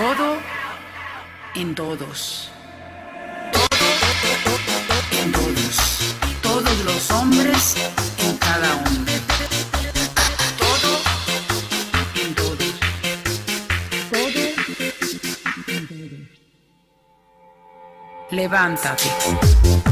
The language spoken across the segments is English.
Todo en todos. Todo en todos. Todos los hombres en cada hombre. Todo en todos. Todo en todos. Levántate.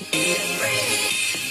Be free.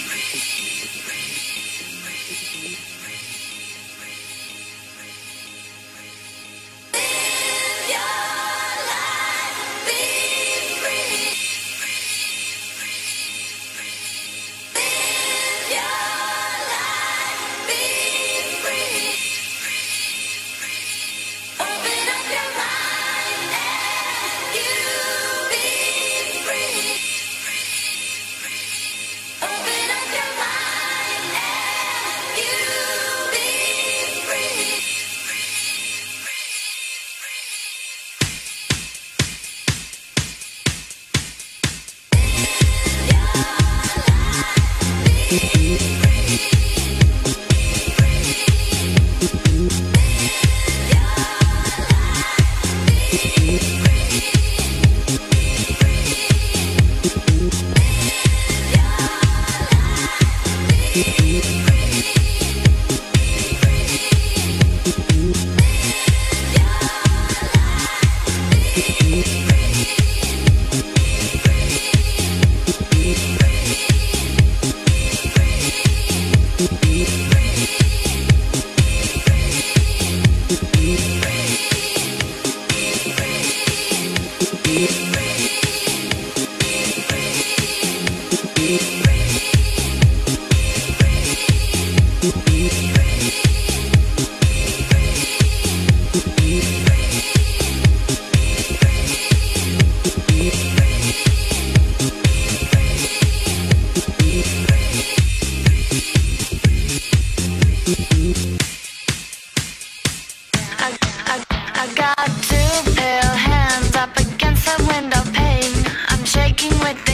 i'm shaking with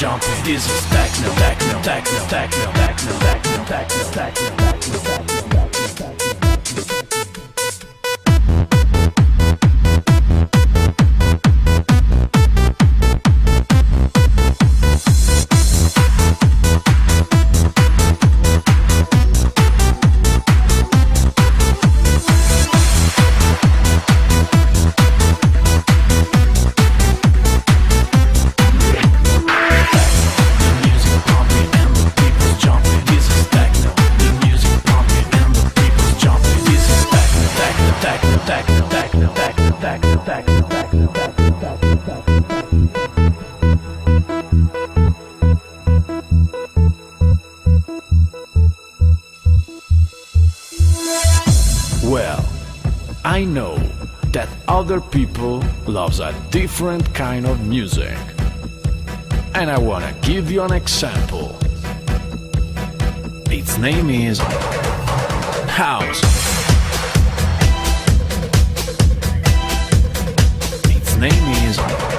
jumping. This is techno, techno, techno, techno, techno, techno, techno, techno. Kind of music. And I wanna give you an example. Its name is House. Its name is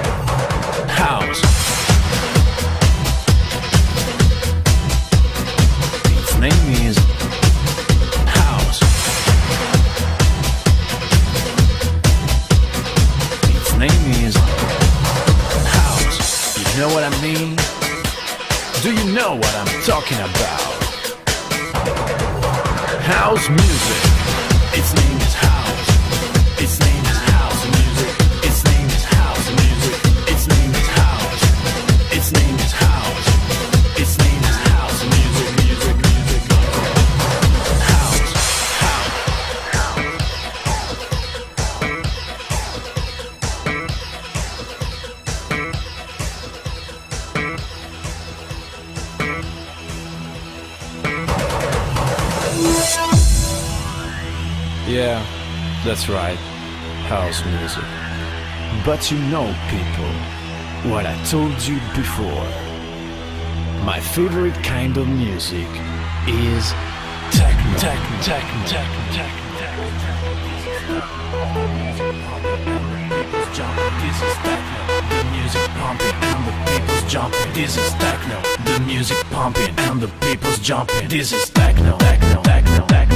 that's right. House music. But you know, people, what I told you before. My favorite kind of music is techno. Techno, techno, techno, techno, This is techno, the music pumping and the people's jumping. This is techno, the music pumping and the people's jumping. This is techno, techno, techno, techno,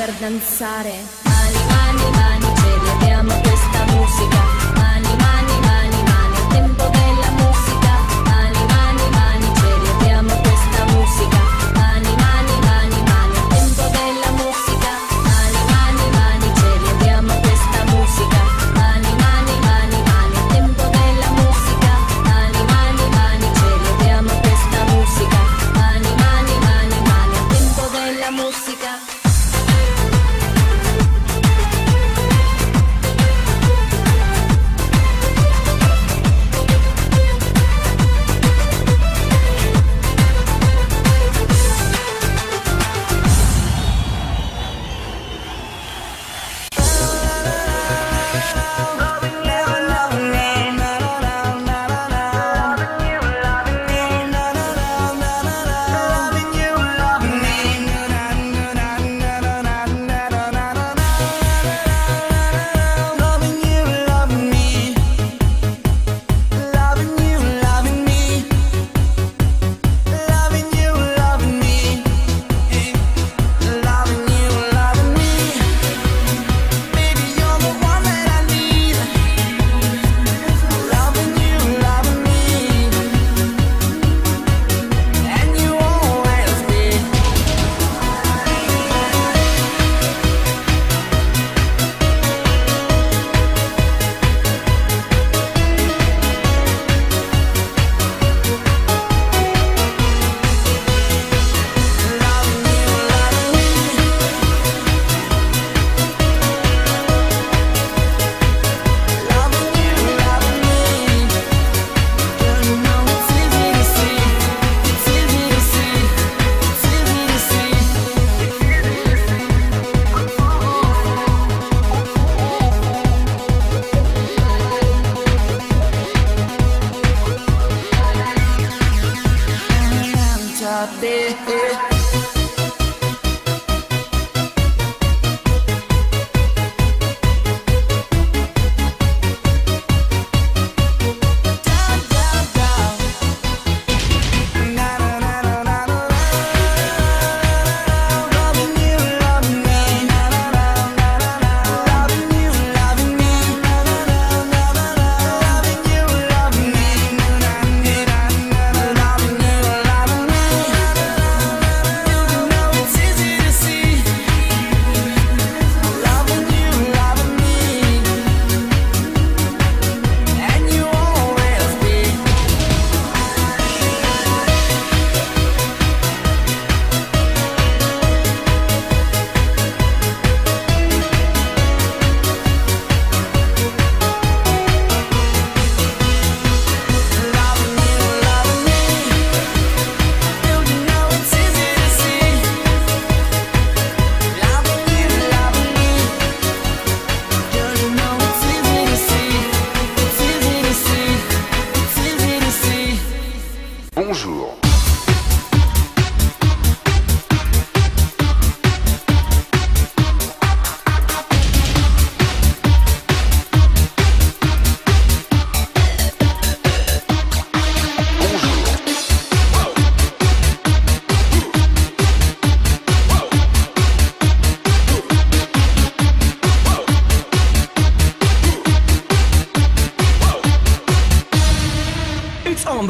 per danzare. Mani, mani, mani, ce questa musica.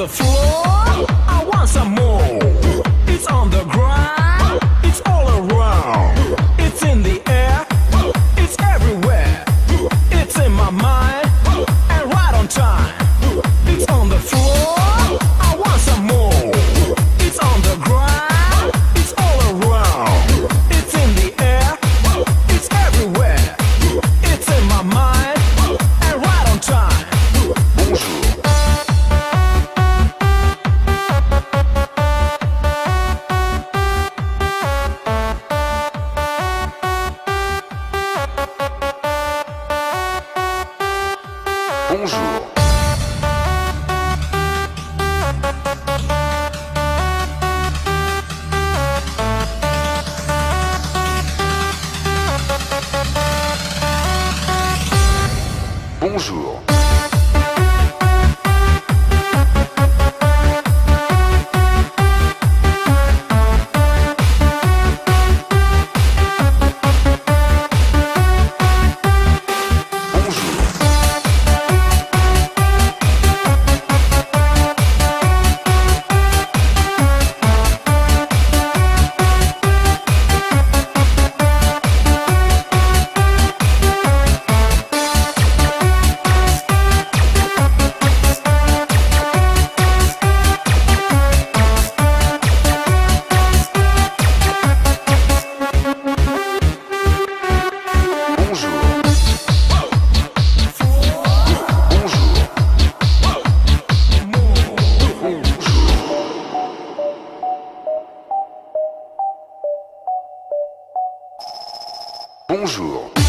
the floor. Bonjour.